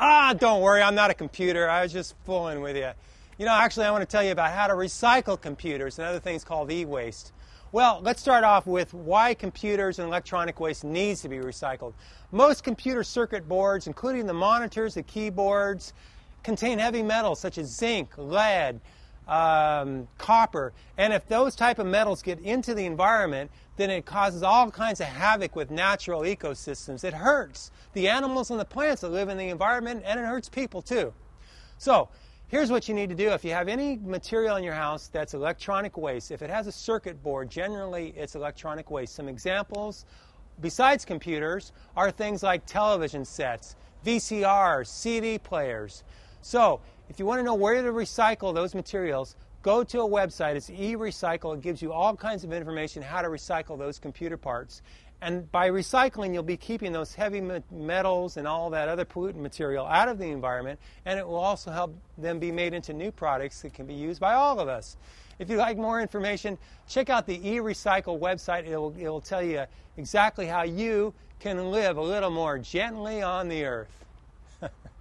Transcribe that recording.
Ah, don't worry, I'm not a computer. I was just fooling with you. You know, actually, I want to tell you about how to recycle computers and other things called e waste. Well, let's start off with why computers and electronic waste needs to be recycled. Most computer circuit boards, including the monitors, the keyboards, contain heavy metals such as zinc, lead, um, copper. And if those type of metals get into the environment, then it causes all kinds of havoc with natural ecosystems. It hurts the animals and the plants that live in the environment, and it hurts people too. So, here's what you need to do. If you have any material in your house that's electronic waste, if it has a circuit board, generally it's electronic waste. Some examples, besides computers, are things like television sets, VCRs, CD players. So, if you want to know where to recycle those materials, go to a website. It's eRecycle. It gives you all kinds of information how to recycle those computer parts. And by recycling, you'll be keeping those heavy metals and all that other pollutant material out of the environment, and it will also help them be made into new products that can be used by all of us. If you'd like more information, check out the eRecycle website. It'll, it'll tell you exactly how you can live a little more gently on the earth.